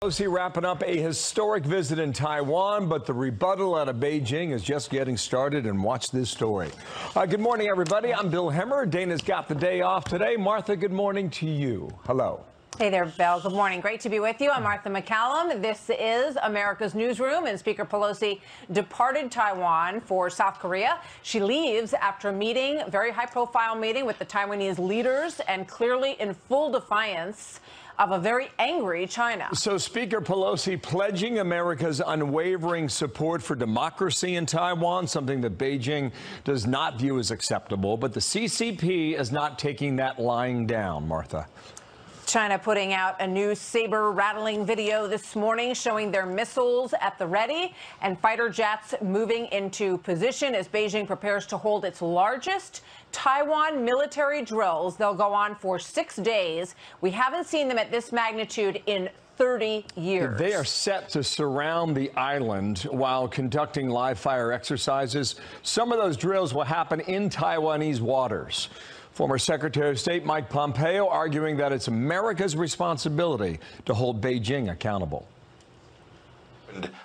Pelosi wrapping up a historic visit in Taiwan, but the rebuttal out of Beijing is just getting started. And watch this story. Uh, good morning, everybody. I'm Bill Hemmer. Dana's got the day off today. Martha, good morning to you. Hello. Hey there, Bill. Good morning. Great to be with you. I'm Martha MacCallum. This is America's Newsroom, and Speaker Pelosi departed Taiwan for South Korea. She leaves after a meeting, very high profile meeting with the Taiwanese leaders, and clearly in full defiance of a very angry China. So, Speaker Pelosi pledging America's unwavering support for democracy in Taiwan, something that Beijing does not view as acceptable. But the CCP is not taking that lying down, Martha. China putting out a new saber rattling video this morning showing their missiles at the ready and fighter jets moving into position as Beijing prepares to hold its largest Taiwan military drills. They'll go on for six days. We haven't seen them at this magnitude in 30 years. They are set to surround the island while conducting live fire exercises. Some of those drills will happen in Taiwanese waters. Former Secretary of State Mike Pompeo arguing that it's America's responsibility to hold Beijing accountable.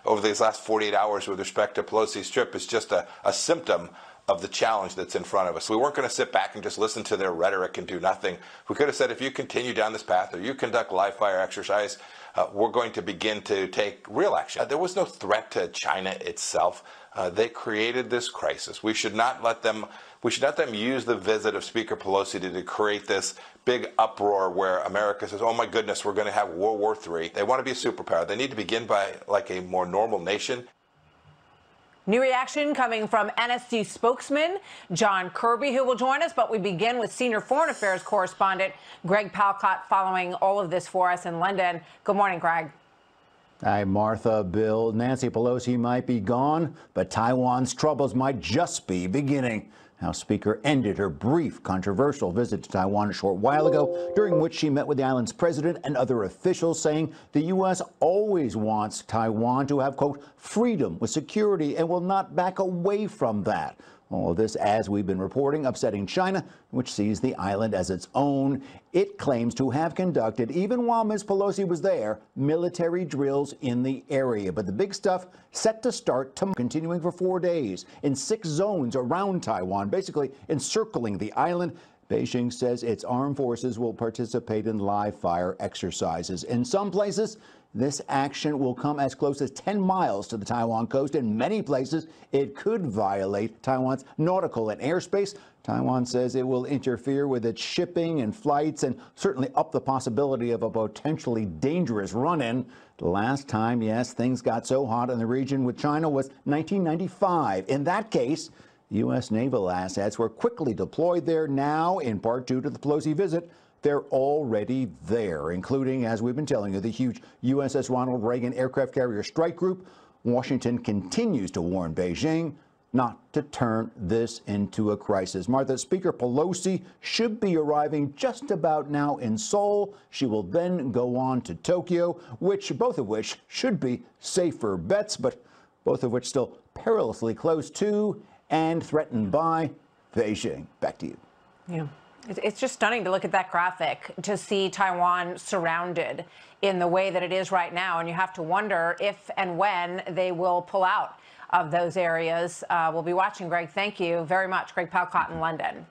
Over these last 48 hours with respect to Pelosi's trip is just a, a symptom of the challenge that's in front of us. We weren't going to sit back and just listen to their rhetoric and do nothing. We could have said, if you continue down this path or you conduct live fire exercise, uh, we're going to begin to take real action. Uh, there was no threat to China itself. Uh, they created this crisis. We should not let them we should let them use the visit of Speaker Pelosi to, to create this big uproar where America says, oh my goodness, we're going to have World War III. They want to be a superpower. They need to begin by like a more normal nation. New reaction coming from NSC spokesman John Kirby, who will join us. But we begin with senior foreign affairs correspondent Greg Palkot following all of this for us in London. Good morning, Greg. Hi, Martha, Bill. Nancy Pelosi might be gone, but Taiwan's troubles might just be beginning. House Speaker ended her brief, controversial visit to Taiwan a short while ago, during which she met with the island's president and other officials, saying the U.S. always wants Taiwan to have, quote, freedom with security and will not back away from that. All of this, as we've been reporting, upsetting China, which sees the island as its own. It claims to have conducted, even while Ms. Pelosi was there, military drills in the area. But the big stuff set to start tomorrow, continuing for four days in six zones around Taiwan, basically encircling the island. Beijing says its armed forces will participate in live fire exercises. In some places, this action will come as close as 10 miles to the Taiwan coast. In many places, it could violate Taiwan's nautical and airspace. Taiwan says it will interfere with its shipping and flights and certainly up the possibility of a potentially dangerous run in. The last time, yes, things got so hot in the region with China was 1995. In that case, U.S. naval assets were quickly deployed there now, in part due to the Pelosi visit they're already there, including, as we've been telling you, the huge USS Ronald Reagan aircraft carrier strike group. Washington continues to warn Beijing not to turn this into a crisis. Martha, Speaker Pelosi should be arriving just about now in Seoul. She will then go on to Tokyo, which both of which should be safer bets, but both of which still perilously close to and threatened by Beijing. Back to you. Yeah. It's just stunning to look at that graphic to see Taiwan surrounded in the way that it is right now. And you have to wonder if and when they will pull out of those areas. Uh, we'll be watching, Greg. Thank you very much. Greg Palkot in London.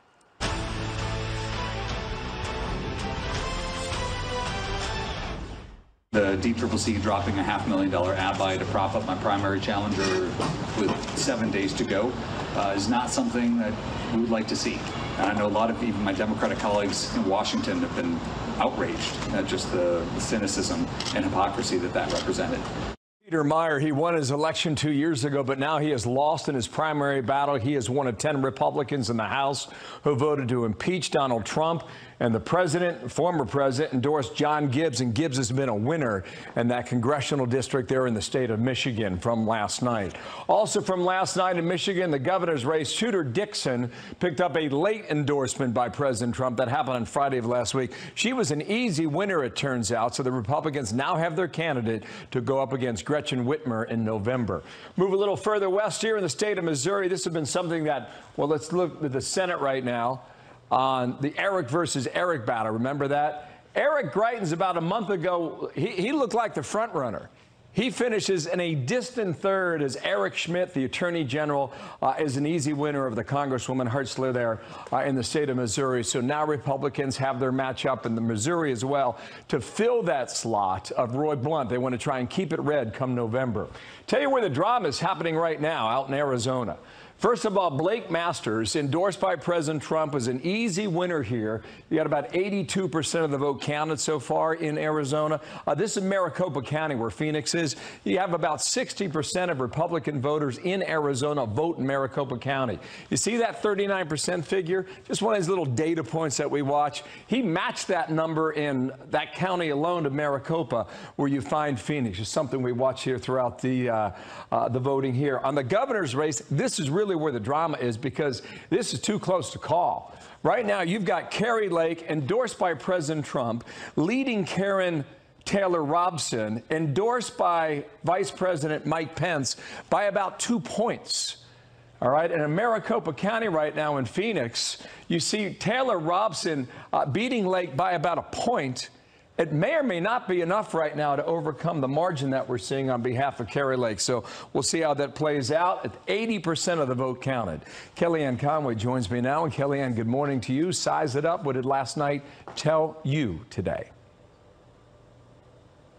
The DCCC dropping a half million dollar ad buy to prop up my primary challenger with seven days to go uh, is not something that we would like to see. And I know a lot of even my Democratic colleagues in Washington have been outraged at just the, the cynicism and hypocrisy that that represented. Peter Meijer, he won his election two years ago, but now he has lost in his primary battle. He is one of 10 Republicans in the House who voted to impeach Donald Trump. And the president, former president, endorsed John Gibbs, and Gibbs has been a winner in that congressional district there in the state of Michigan from last night. Also from last night in Michigan, the governor's race, Tudor Dixon picked up a late endorsement by President Trump that happened on Friday of last week. She was an easy winner, it turns out, so the Republicans now have their candidate to go up against Gretchen Whitmer in November. Move a little further west here in the state of Missouri. This has been something that, well, let's look at the Senate right now on the Eric versus Eric battle. Remember that? Eric Greitens, about a month ago, he, he looked like the front runner. He finishes in a distant third as Eric Schmitt, the Attorney General, uh, is an easy winner of the Congresswoman Hartzler there uh, in the state of Missouri. So now Republicans have their matchup in the Missouri as well to fill that slot of Roy Blunt. They want to try and keep it red come November. Tell you where the drama is happening right now out in Arizona. First of all, Blake Masters, endorsed by President Trump, is an easy winner here. You got about 82% of the vote counted so far in Arizona. Uh, this is Maricopa County, where Phoenix is. You have about 60% of Republican voters in Arizona vote in Maricopa County. You see that 39% figure? Just one of these little data points that we watch. He matched that number in that county alone to Maricopa, where you find Phoenix. It's something we watch here throughout the, uh, uh, the voting here. On the governor's race, this is really really where the drama is because this is too close to call. Right now, you've got Kari Lake, endorsed by President Trump, leading Karrin Taylor Robson, endorsed by Vice President Mike Pence, by about two points. All right, and in Maricopa County right now in Phoenix, you see Taylor Robson uh, beating Lake by about a point. It may or may not be enough right now to overcome the margin that we're seeing on behalf of Kari Lake. So we'll see how that plays out. 80% of the vote counted. Kellyanne Conway joins me now. And Kellyanne, good morning to you. Size it up. What did last night tell you today?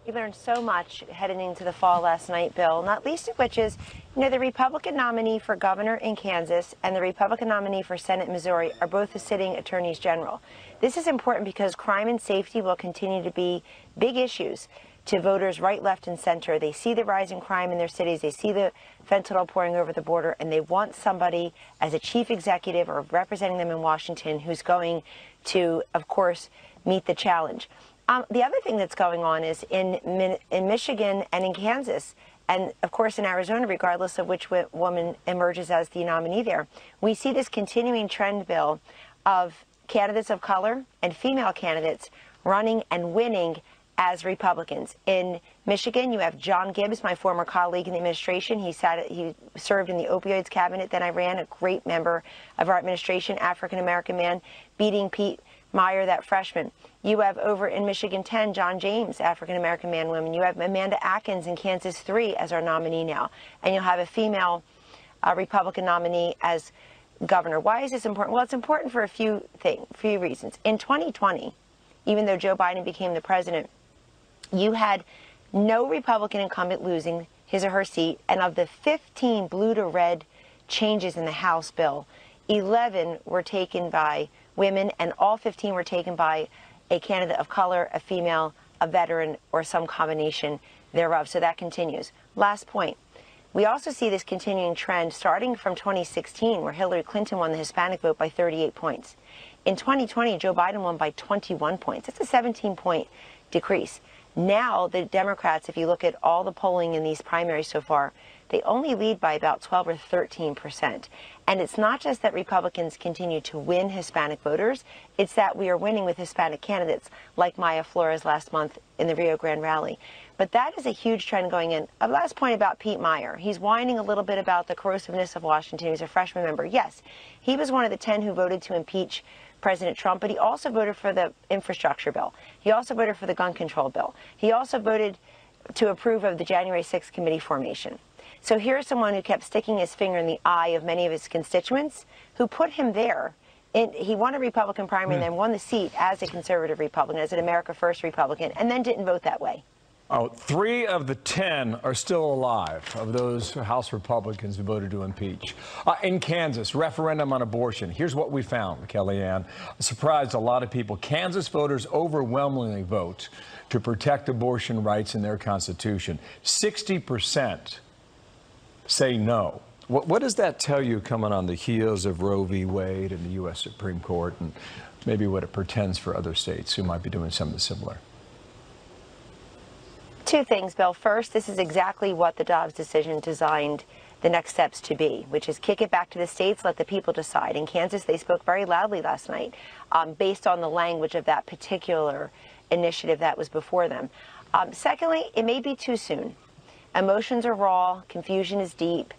We learned so much heading into the fall last night, Bill, not least of which is, you know, the Republican nominee for governor in Kansas and the Republican nominee for Senate Missouri are both the sitting attorneys general. This is important because crime and safety will continue to be big issues to voters right, left, and center. They see the rise in crime in their cities. They see the fentanyl pouring over the border, and they want somebody as a chief executive or representing them in Washington who's going to, of course, meet the challenge. Um, the other thing that's going on is in in Michigan and in Kansas, and of course in Arizona, regardless of which woman emerges as the nominee there, we see this continuing trend, Bill, of candidates of color and female candidates running and winning as Republicans. In Michigan, you have John Gibbs, my former colleague in the administration. He sat, he served in the opioids cabinet. Then I ran a great member of our administration, African American man, beating Pete Meijer, that freshman. You have over in Michigan 10, John James, African American man, woman. You have Amanda Adkins in Kansas 3 as our nominee now. And you'll have a female uh, Republican nominee as governor. Why is this important? Well, it's important for a few things, few reasons. In 2020, even though Joe Biden became the president, you had no Republican incumbent losing his or her seat. And of the 15 blue to red changes in the House bill, 11 were taken by women, and all 15 were taken by a candidate of color, a female, a veteran, or some combination thereof. So that continues. Last point. We also see this continuing trend starting from 2016, where Hillary Clinton won the Hispanic vote by 38 points. In 2020, Joe Biden won by 21 points. That's a 17 point decrease. Now, the Democrats, if you look at all the polling in these primaries so far, they only lead by about 12 or 13 percent. And it's not just that Republicans continue to win Hispanic voters, it's that we are winning with Hispanic candidates like Mayra Flores last month in the Rio Grande Valley. But that is a huge trend going in. A last point about Pete Meijer. He's whining a little bit about the corrosiveness of Washington. He's a freshman member. Yes, he was one of the 10 who voted to impeach President Trump, but he also voted for the infrastructure bill. He also voted for the gun control bill. He also voted to approve of the January 6th committee formation. So here's someone who kept sticking his finger in the eye of many of his constituents who put him there. In, he won a Republican primary and then won the seat as a conservative Republican, as an America First Republican, and then didn't vote that way. Oh, three of the ten are still alive of those House Republicans who voted to impeach. Uh, in Kansas, referendum on abortion. Here's what we found, Kellyanne. Surprised a lot of people. Kansas voters overwhelmingly vote to protect abortion rights in their constitution. 60 percent say no. What, what does that tell you coming on the heels of Roe v. Wade and the U.S. Supreme Court and maybe what it pretends for other states who might be doing something similar? Two things, Bill. First, this is exactly what the Dobbs decision designed the next steps to be, which is kick it back to the states, let the people decide. In Kansas, they spoke very loudly last night um, based on the language of that particular initiative that was before them. Um, secondly, it may be too soon. Emotions are raw, confusion is deep.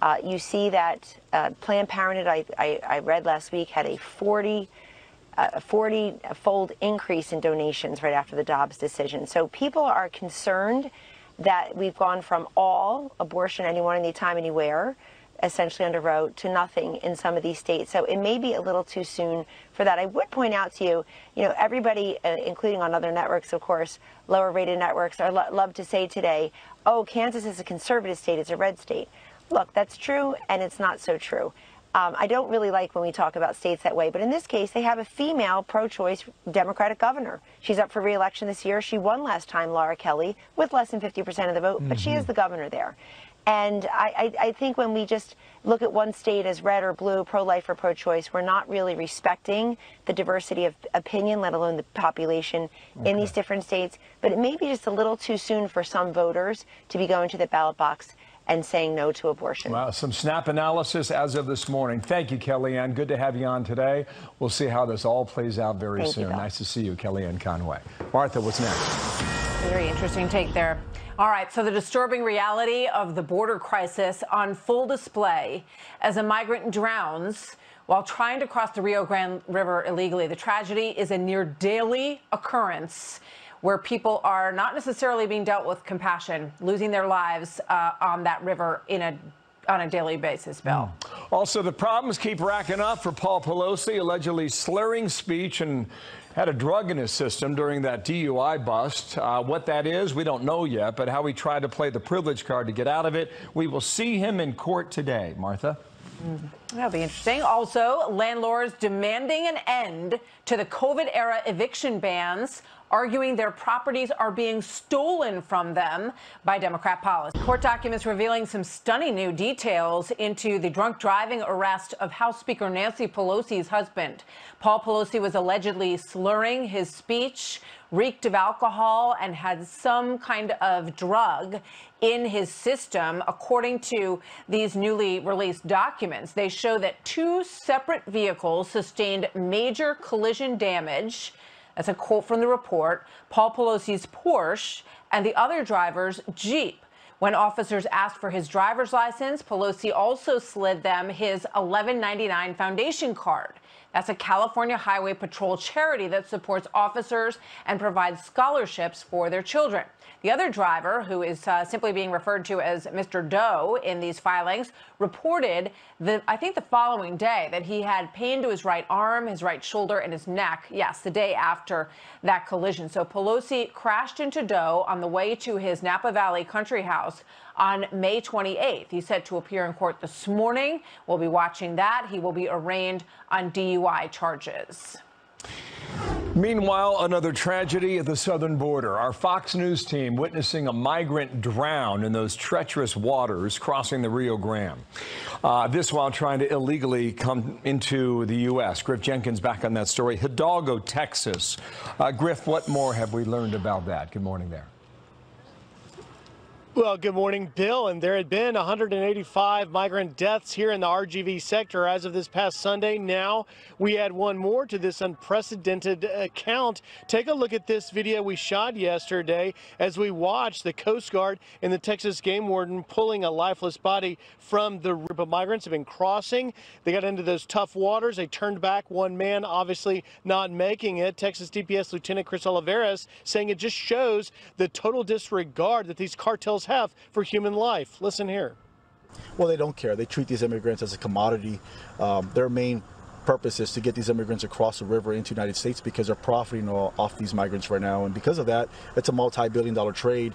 Uh, you see that uh, Planned Parenthood, I, I, I, read last week, had a 40 a 40 fold increase in donations right after the Dobbs decision. So people are concerned that we've gone from all abortion, anyone, anytime, anywhere, essentially under Roe, to nothing in some of these states. So it may be a little too soon for that. I would point out to you, you know, everybody, uh, including on other networks, of course, lower rated networks, are lo- love to say today, oh, Kansas is a conservative state, it's a red state. Look, that's true, and it's not so true. Um, I don't really like when we talk about states that way, but in this case, they have a female pro choice Democratic governor. She's up for reelection this year. She won last time, Laura Kelly, with less than 50% of the vote, mm-hmm. but she is mm-hmm. the governor there. And I, I, I, think when we just look at one state as red or blue, pro life or pro choice, we're not really respecting the diversity of opinion, let alone the population okay. in these different states. But it may be just a little too soon for some voters to be going to the ballot box and saying no to abortion. Wow, some snap analysis as of this morning. Thank you, Kellyanne. Good to have you on today. We'll see how this all plays out very Thank soon. You, nice to see you, Kellyanne Conway. Martha, what's next? Very interesting take there. All right, so the disturbing reality of the border crisis on full display as a migrant drowns while trying to cross the Rio Grande River illegally. The tragedy is a near daily occurrence where people are not necessarily being dealt with compassion, losing their lives uh, on that river in a on a daily basis, Bill. Mm. Also, the problems keep racking up for Paul Pelosi, allegedly slurring speech and had a drug in his system during that DUI bust. Uh, what that is, we don't know yet, but how he tried to play the privilege card to get out of it. We will see him in court today. Martha? Mm, that'll be interesting. Also, landlords demanding an end to the COVID era eviction bans arguing their properties are being stolen from them by Democrat policy. Court documents revealing some stunning new details into the drunk driving arrest of House Speaker Nancy Pelosi's husband. Paul Pelosi was allegedly slurring his speech, reeked of alcohol, and had some kind of drug in his system. According to these newly released documents, they show that two separate vehicles sustained major collision damage. That's a quote from the report. Paul Pelosi's Porsche and the other driver's Jeep. When officers asked for his driver's license, Pelosi also slid them his 1199 foundation card. That's a California Highway Patrol charity that supports officers and provides scholarships for their children. The other driver, who is uh, simply being referred to as Mr. Doe in these filings, reported that I think the following day that he had pain to his right arm, his right shoulder, and his neck. Yes, the day after that collision. So Pelosi crashed into Doe on the way to his Napa Valley country house on May 28th. He's set to appear in court this morning. We'll be watching that. He will be arraigned on DUI charges. Meanwhile, another tragedy at the southern border. Our Fox News team witnessing a migrant drown in those treacherous waters crossing the Rio Grande. Uh, this while trying to illegally come into the U.S. Griff Jenkins back on that story. Hidalgo, Texas. Uh, Griff, what more have we learned about that? Good morning there. Well, good morning, Bill. And there had been 185 migrant deaths here in the RGV sector as of this past Sunday. Now we add one more to this unprecedented count. Take a look at this video we shot yesterday as we watched the Coast Guard and the Texas Game Warden pulling a lifeless body from the group of migrants have been crossing. They got into those tough waters. They turned back. One man obviously not making it. Texas DPS Lieutenant Chris Olivarez saying it just shows the total disregard that these cartels have for human life. Listen here. Well, they don't care. They treat these immigrants as a commodity. Um, their main purpose is to get these immigrants across the river into the United States because they're profiting off these migrants right now. And because of that, it's a multi billion dollar trade.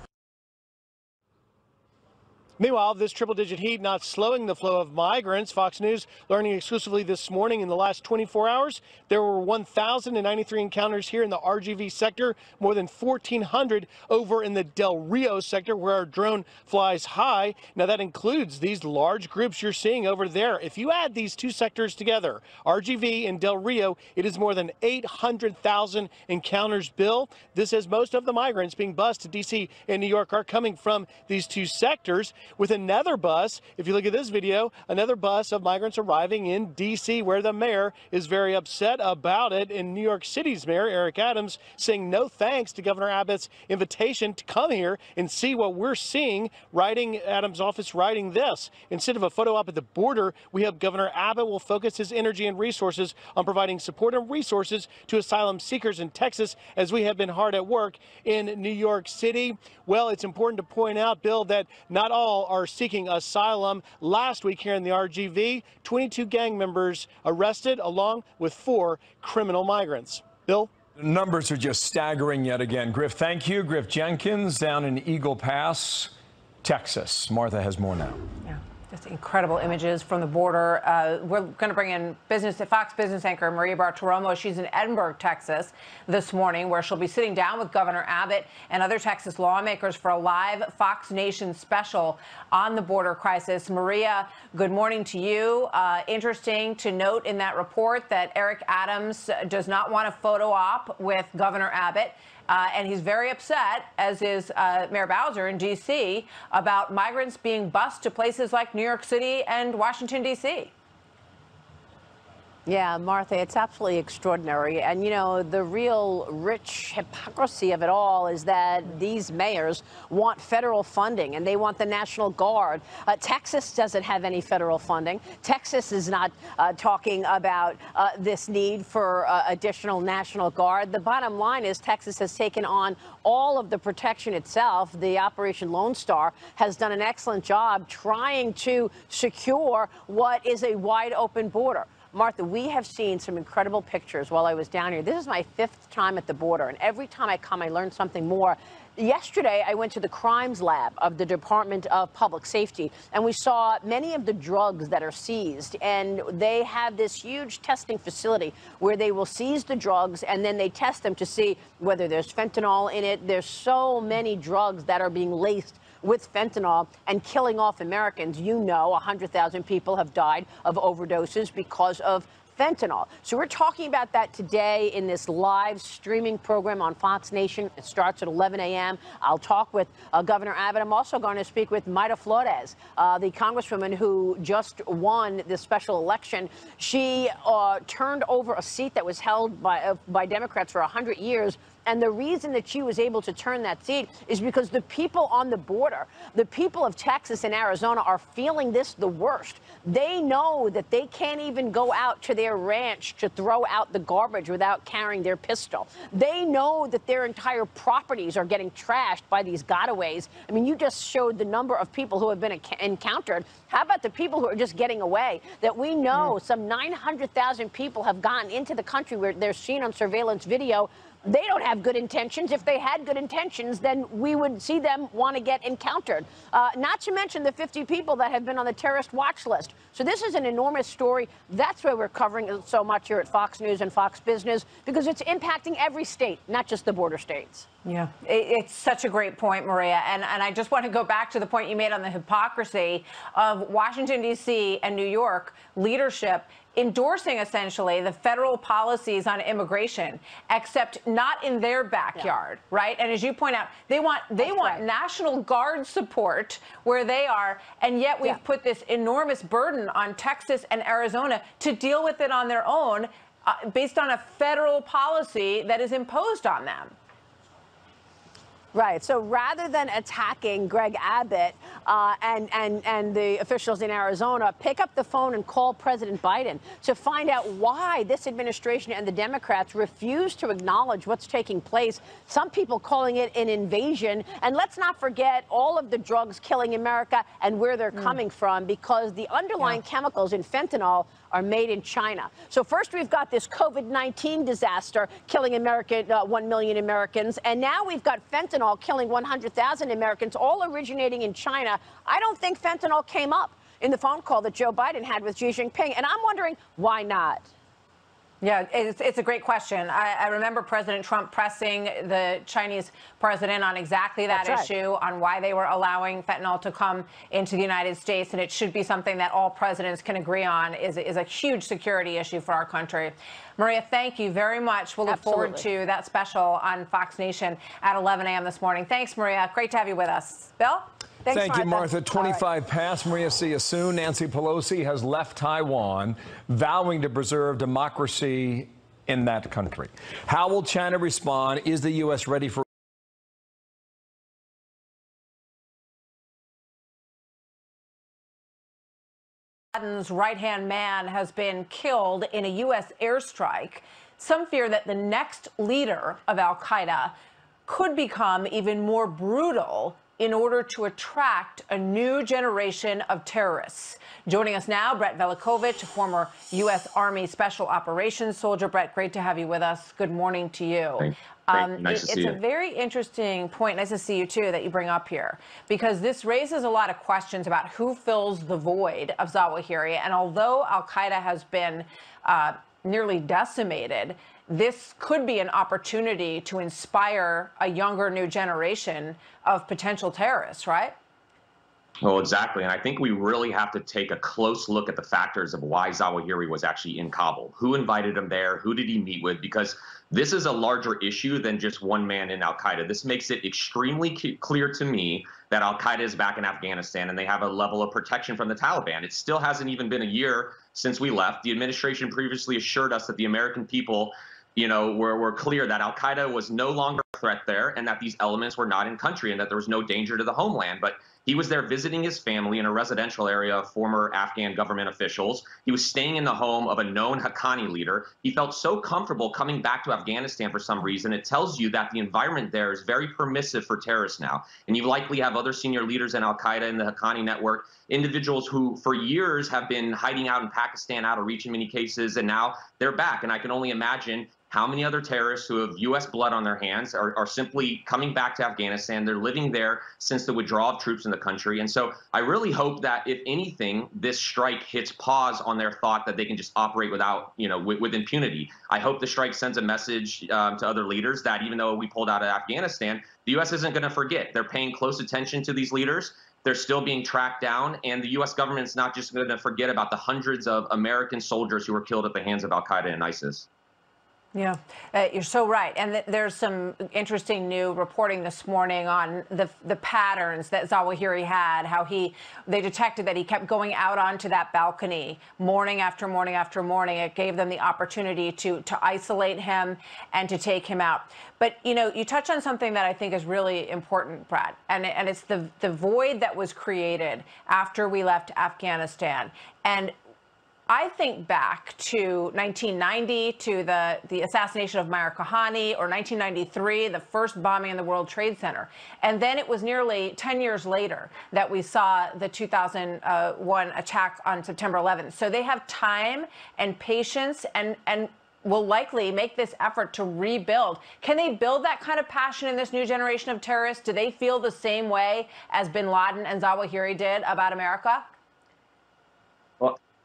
Meanwhile, this triple digit heat not slowing the flow of migrants. Fox News learning exclusively this morning in the last 24 hours, there were 1,093 encounters here in the RGV sector, more than 1,400 over in the Del Rio sector where our drone flies high. Now, that includes these large groups you're seeing over there. If you add these two sectors together, RGV and Del Rio, it is more than 800,000 encounters, Bill. This is most of the migrants being bused to D.C. and New York are coming from these two sectors. With another bus. If you look at this video, another bus of migrants arriving in D.C., where the mayor is very upset about it. In New York City's mayor, Eric Adams, saying no thanks to Governor Abbott's invitation to come here and see what we're seeing. Writing Adams' office writing this. Instead of a photo op at the border, we hope Governor Abbott will focus his energy and resources on providing support and resources to asylum seekers in Texas as we have been hard at work in New York City. Well, it's important to point out, Bill, that not all are seeking asylum. Last week here in the RGV, 22 gang members arrested along with four criminal migrants. Bill? The numbers are just staggering yet again. Griff, thank you. Griff Jenkins down in Eagle Pass, Texas. Martha has more now. Yeah. Just incredible images from the border. Uh, we're going to bring in business Fox Business anchor Maria Bartiromo. She's in Edinburg, Texas, this morning, where she'll be sitting down with Governor Abbott and other Texas lawmakers for a live Fox Nation special on the border crisis. Maria, good morning to you. Uh, interesting to note in that report that Eric Adams does not want a photo op with Governor Abbott. Uh, and he's very upset, as is uh, Mayor Bowser in D.C., about migrants being bused to places like New York City and Washington, D.C. Yeah, Martha, it's absolutely extraordinary. And, you know, the real rich hypocrisy of it all is that these mayors want federal funding and they want the National Guard. Uh, Texas doesn't have any federal funding. Texas is not uh, talking about uh, this need for uh, additional National Guard. The bottom line is Texas has taken on all of the protection itself. The Operation Lone Star has done an excellent job trying to secure what is a wide open border. Martha, we have seen some incredible pictures while I was down here. This is my fifth time at the border, and every time I come, I learn something more. Yesterday, I went to the crimes lab of the Department of Public Safety, and we saw many of the drugs that are seized. And they have this huge testing facility where they will seize the drugs and then they test them to see whether there's fentanyl in it. There's so many drugs that are being laced with fentanyl and killing off Americans. You know, 100,000 people have died of overdoses because of fentanyl. So we're talking about that today in this live streaming program on Fox Nation. It starts at 11 a.m. I'll talk with uh, Governor Abbott. I'm also going to speak with Mayra Flores, uh, the congresswoman who just won this special election. She uh, turned over a seat that was held by, uh, by Democrats for 100 years and the reason that she was able to turn that seat is because the people on the border, the people of Texas and Arizona are feeling this the worst. They know that they can't even go out to their ranch to throw out the garbage without carrying their pistol. They know that their entire properties are getting trashed by these gotaways. I mean, you just showed the number of people who have been encountered. How about the people who are just getting away? That we know mm. some 900,000 people have gotten into the country where they're seen on surveillance video they don't have good intentions. If they had good intentions, then we would see them want to get encountered. Uh, not to mention the 50 people that have been on the terrorist watch list. So this is an enormous story. That's why we're covering it so much here at Fox News and Fox Business, because it's impacting every state, not just the border states. Yeah, it's such a great point, Maria. And, and I just want to go back to the point you made on the hypocrisy of Washington, D.C. and New York leadership endorsing essentially the federal policies on immigration, except not in their backyard, yeah. right? And as you point out, they want they That's want right. National Guard support where they are, and yet we've yeah. put this enormous burden on Texas and Arizona to deal with it on their own, uh, based on a federal policy that is imposed on them. Right. So rather than attacking Greg Abbott uh, and, and, and the officials in Arizona, pick up the phone and call President Biden to find out why this administration and the Democrats refuse to acknowledge what's taking place. Some people calling it an invasion. And let's not forget all of the drugs killing America and where they're mm. coming from because the underlying yeah. chemicals in fentanyl are made in China. So first we've got this COVID-19 disaster killing American, uh, 1 million Americans. And now we've got fentanyl killing 100,000 Americans, all originating in China. I don't think fentanyl came up in the phone call that Joe Biden had with Xi Jinping. And I'm wondering why not? Yeah, it's, it's a great question. I, I, remember President Trump pressing the Chinese president on exactly that That's issue, right. on why they were allowing fentanyl to come into the United States. And it should be something that all presidents can agree on is, is a huge security issue for our country. Maria, thank you very much. We'll look Absolutely. forward to that special on Fox Nation at 11 a.m. this morning. Thanks, Maria. Great to have you with us. Bill? Thanks, Thank you, Martha. Martha. 25 right. past. Maria, see you soon. Nancy Pelosi has left Taiwan, vowing to preserve democracy in that country. How will China respond? Is the U.S. ready for Laden's right hand man has been killed in a U.S. airstrike. Some fear that the next leader of Al Qaeda could become even more brutal in order to attract a new generation of terrorists. Joining us now, Brett Velicovich, former U.S. Army Special Operations soldier. Brett, great to have you with us. Good morning to you. Um, nice it, to it's see a very interesting point. Nice to see you too that you bring up here because this raises a lot of questions about who fills the void of Zawahiri. And although Al Qaeda has been uh, nearly decimated, this could be an opportunity to inspire a younger new generation of potential terrorists, right? Well, exactly. And I think we really have to take a close look at the factors of why Zawahiri was actually in Kabul. Who invited him there? Who did he meet with? Because this is a larger issue than just one man in Al Qaeda. This makes it extremely clear to me that Al Qaeda is back in Afghanistan and they have a level of protection from the Taliban. It still hasn't even been a year since we left. The administration previously assured us that the American people you know, were, were clear that Al Qaeda was no longer a threat there and that these elements were not in country and that there was no danger to the homeland. But he was there visiting his family in a residential area of former Afghan government officials. He was staying in the home of a known Haqqani leader. He felt so comfortable coming back to Afghanistan for some reason. It tells you that the environment there is very permissive for terrorists now. And you likely have other senior leaders in Al Qaeda and the Haqqani network, individuals who for years have been hiding out in Pakistan, out of reach in many cases, and now they're back. And I can only imagine how many other terrorists who have U.S. blood on their hands are, are simply coming back to Afghanistan? They're living there since the withdrawal of troops in the country. And so I really hope that, if anything, this strike hits pause on their thought that they can just operate without, you know, with, with impunity. I hope the strike sends a message um, to other leaders that even though we pulled out of Afghanistan, the U.S. isn't going to forget. They're paying close attention to these leaders. They're still being tracked down, and the U.S. government is not just going to forget about the hundreds of American soldiers who were killed at the hands of Al Qaeda and ISIS. Yeah, uh, you're so right. And th there's some interesting new reporting this morning on the the patterns that Zawahiri had, how he they detected that he kept going out onto that balcony morning after morning after morning. It gave them the opportunity to to isolate him and to take him out. But you know, you touch on something that I think is really important, Brad, and and it's the the void that was created after we left Afghanistan. And I think back to 1990 to the, the assassination of Meir Kahane or 1993, the first bombing in the World Trade Center. And then it was nearly 10 years later that we saw the 2001 attack on September 11th. So they have time and patience and, and will likely make this effort to rebuild. Can they build that kind of passion in this new generation of terrorists? Do they feel the same way as bin Laden and Zawahiri did about America?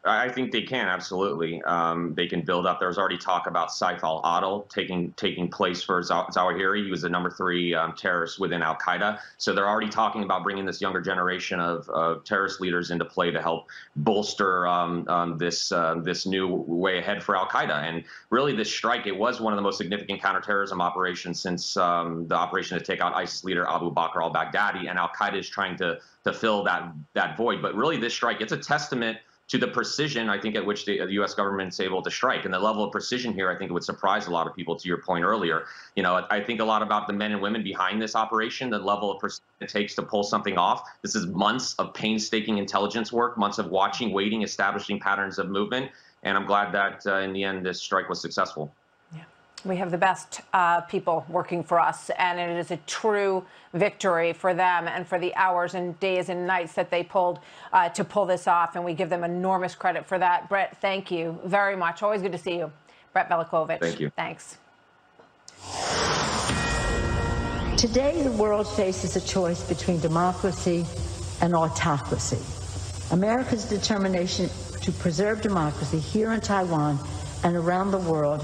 I think they can absolutely. Um, they can build up. There's already talk about Saif al-Adil taking taking place for Zawahiri. He was the number three um, terrorist within Al Qaeda. So they're already talking about bringing this younger generation of, of terrorist leaders into play to help bolster um, um this uh, this new way ahead for Al Qaeda. And really, this strike it was one of the most significant counterterrorism operations since um, the operation to take out ISIS leader Abu Bakr al-Baghdadi. And Al Qaeda is trying to to fill that that void. But really, this strike it's a testament to the precision, I think, at which the, the, U.S. is able to strike. And the level of precision here, I think, it would surprise a lot of people. To your point earlier, you know, I think a lot about the men and women behind this operation, the level of precision it takes to pull something off. This is months of painstaking intelligence work, months of watching, waiting, establishing patterns of movement. And I'm glad that uh, in the end, this strike was successful. We have the best uh, people working for us, and it is a true victory for them and for the hours and days and nights that they pulled uh, to pull this off. And we give them enormous credit for that. Brett, thank you very much. Always good to see you. Brett Velicovich. Thank you. Thanks. Today, the world faces a choice between democracy and autocracy. America's determination to preserve democracy here in Taiwan and around the world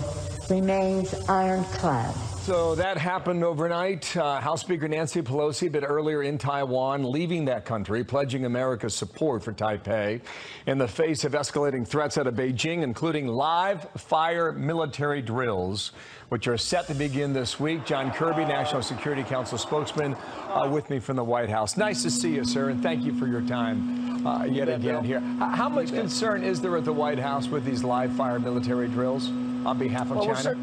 remains ironclad. So that happened overnight. Uh, House Speaker Nancy Pelosi a bit earlier in Taiwan, leaving that country, pledging America's support for Taipei in the face of escalating threats out of Beijing, including live fire military drills, which are set to begin this week. John Kirby, National Security Council spokesman, uh, with me from the White House. Nice to see you, sir, and thank you for your time uh, yet again here. How much concern is there at the White House with these live fire military drills on behalf of well, China?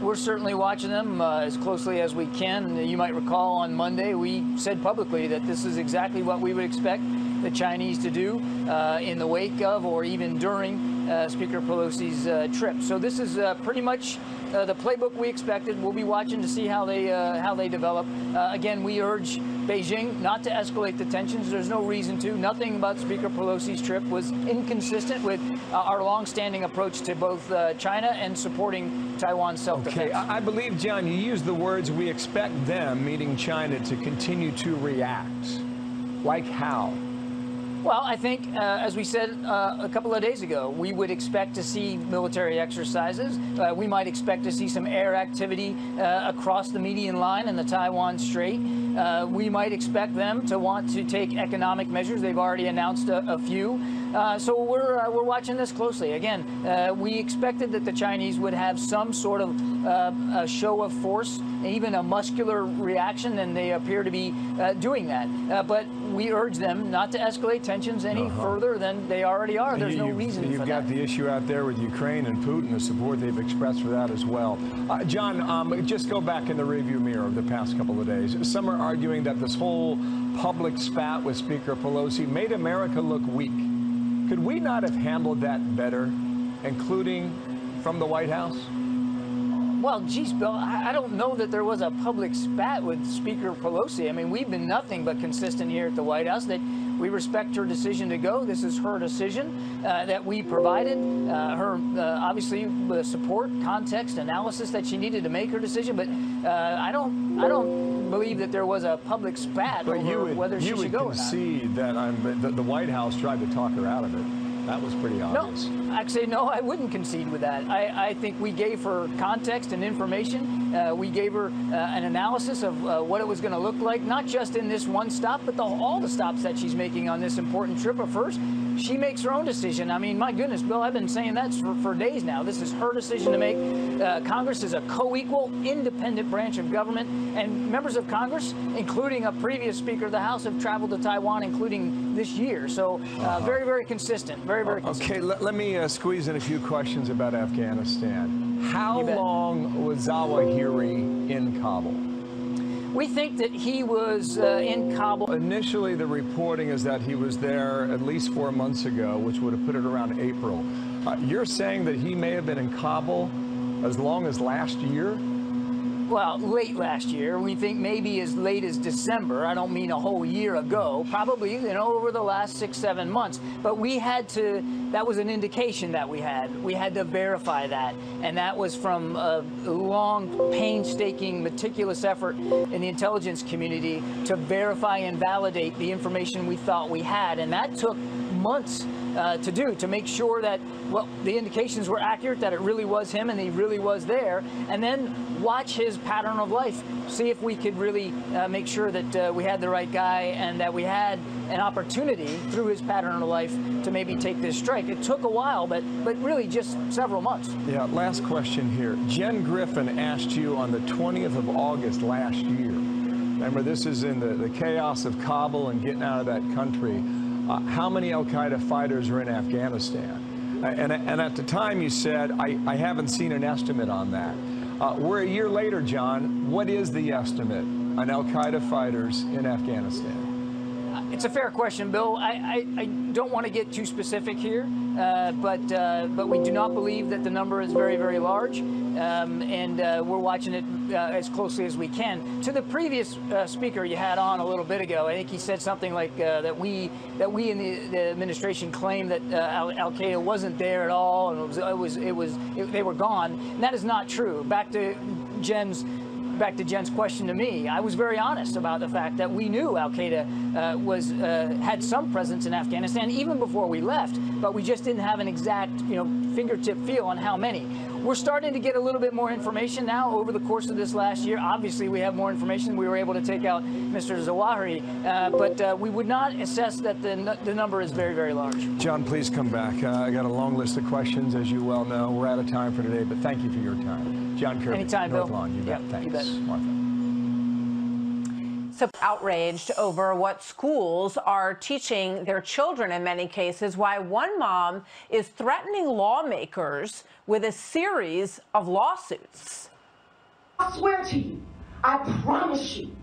we're certainly watching them uh, as closely as we can. You might recall on Monday we said publicly that this is exactly what we would expect the Chinese to do uh, in the wake of or even during uh, Speaker Pelosi's uh, trip. So this is uh, pretty much uh, the playbook we expected. We'll be watching to see how they how they develop. again, we urge Beijing not to escalate the tensions. There's no reason to. Nothing about Speaker Pelosi's trip was inconsistent with uh, our longstanding approach to both uh, China and supporting Taiwan's self-defense. Okay, I, I believe, John, you used the words, we expect them, meaning China, to continue to react. Like how? Well, I think, uh, as we said uh, a couple of days ago, we would expect to see military exercises. Uh, we might expect to see some air activity uh, across the median line in the Taiwan Strait. Uh, we might expect them to want to take economic measures. They've already announced a, a few. Uh, so we're we're watching this closely. Again, we expected that the Chinese would have some sort of a show of force, even a muscular reaction, and they appear to be doing that. but we urge them not to escalate tensions any uh -huh. further than they already are. There's no you've, reason you've got that. the issue out there with Ukraine and Putin, the support they've expressed for that as well. Uh, John, um, just go back in the review mirror of the past couple of days. Some are arguing that this whole public spat with Speaker Pelosi made America look weak. Could we not have handled that better, including from the White House? Well, geez, Bill, I don't know that there was a public spat with Speaker Pelosi. I mean, we've been nothing but consistent here at the White House that we respect her decision to go. This is her decision uh, that we provided uh, her, uh, obviously, the support, context, analysis that she needed to make her decision. But uh, I don't, I don't believe that there was a public spat but over would, whether she should go or not. You would concede that um, the, the White House tried to talk her out of it. That was pretty obvious. No, actually, no, I wouldn't concede with that. I, I think we gave her context and information. Uh, we gave her uh, an analysis of uh, what it was going to look like, not just in this one stop, but the, all the stops that she's making on this important trip. But first, she makes her own decision. I mean, my goodness, Bill, I've been saying that for, for days now. This is her decision to make. Uh, Congress is a co-equal, independent branch of government, and members of Congress, including a previous Speaker of the House, have traveled to Taiwan, including this year. So uh, very, very consistent. Very, very consistent. Okay, let, let me uh, squeeze in a few questions about Afghanistan. How long was Zawahiri in Kabul? We think that he was uh, in Kabul. Initially, the reporting is that he was there at least four months ago, which would have put it around April. Uh, you're saying that he may have been in Kabul as long as last year? Well, late last year. We think maybe as late as December. I don't mean a whole year ago. Probably, you know, over the last six, seven months. But we had to, that was an indication that we had. We had to verify that. And that was from a long, painstaking, meticulous effort in the intelligence community to verify and validate the information we thought we had. And that took months uh, to do to make sure that well the indications were accurate that it really was him and he really was there and then watch his pattern of life. See if we could really uh, make sure that uh, we had the right guy and that we had an opportunity through his pattern of life to maybe take this strike. It took a while but but really just several months. Yeah last question here. Jen griffin asked you on the 20th of august last year. Remember this is in the, the chaos of kabul and getting out of that country uh, how many Al Qaeda fighters are in Afghanistan? Uh, and, and, at the time you said, I, I haven't seen an estimate on that. Uh, we're a year later, John. What is the estimate on Al Qaeda fighters in Afghanistan? It's a fair question, Bill. I, I, I don't want to get too specific here, uh, but uh, but we do not believe that the number is very, very large, um, and uh, we're watching it uh, as closely as we can. To the previous uh, speaker you had on a little bit ago, I think he said something like uh, that we that we in the, the administration claim that Al, Al Qaeda wasn't there at all, and it was it was, it was it, they were gone. And that is not true. Back to Jen's back to Jen's question to me, I was very honest about the fact that we knew Al Qaeda uh, was uh, had some presence in Afghanistan even before we left, but we just didn't have an exact, you know, fingertip feel on how many. We're starting to get a little bit more information now over the course of this last year. Obviously, we have more information. We were able to take out Mr. Zawahiri, uh, but uh, we would not assess that the, the number is very, very large. John, please come back. Uh, I got a long list of questions, as you well know. We're out of time for today, but thank you for your time. John Kirby, Anytime, North Bill. Lawn. You bet. Yep, Thanks, you bet. Martha. So outraged over what schools are teaching their children in many cases, why one mom is threatening lawmakers with a series of lawsuits. I swear to you, I promise you,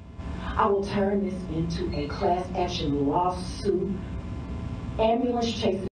I will turn this into a class action lawsuit. Ambulance chases.